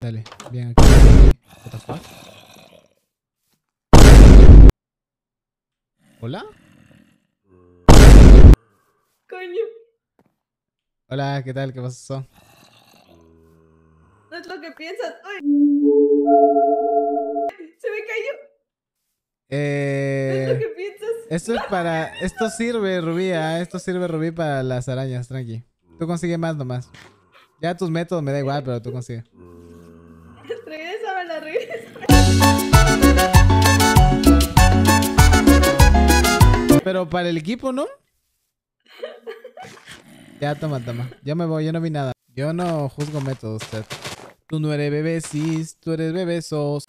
Dale, bien aquí. What the fuck? ¿Hola? Coño, Hola, ¿qué tal? ¿Qué pasó? no es lo que piensas. ¡Ay! Se me cayó. No es lo Eh, que piensas. esto es para... Esto sirve, Rubí, ah, Esto sirve, Rubí, para las arañas, tranqui. Tú consigues más nomás. Ya tus métodos me da igual, pero tú consigues. Regrésamela, regresa. Pero para el equipo, ¿no? Ya, toma, toma. Yo me voy, yo no vi nada. Yo no juzgo métodos, usted. Tú no eres bebesis, tú eres bebesos.